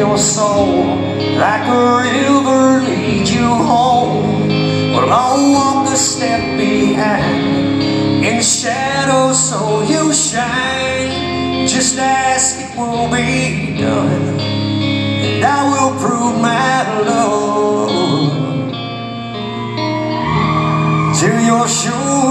your soul Like a river lead you home. Well, I'll walk a step behind. In the shadows so you shine. Just ask it will be done. And I will prove my love. Till you're sure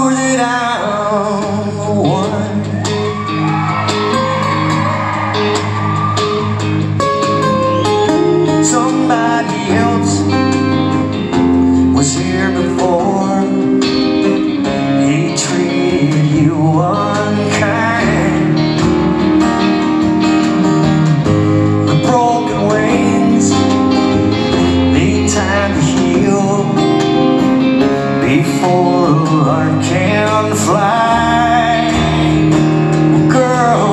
A heart can fly. Girl,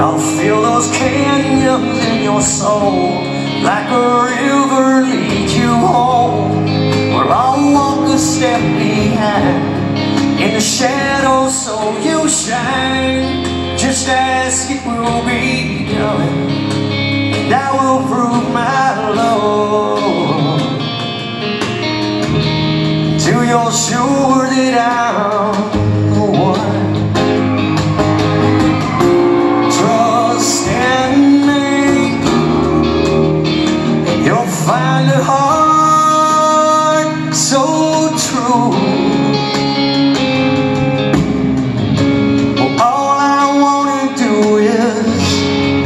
I'll feel those canyons in your soul. Like a river lead you home. Where I'll walk a step behind. In the shadows so you shine. Just ask it will be done. And I will prove my love Sure that I'm the one. Trust in me. You'll find a heart so true. All I wanna do is,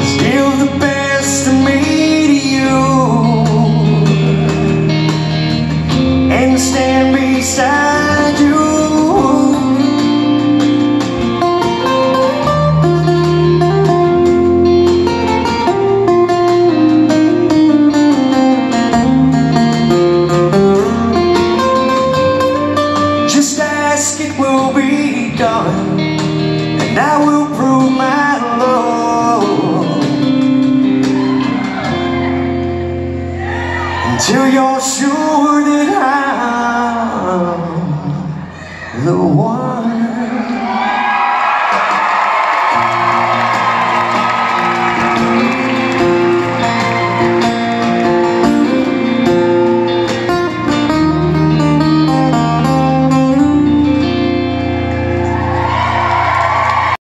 is give the best of me to you. And stand beside you Just ask, it will be done, and I will prove my love. Until you're sure that I'm the one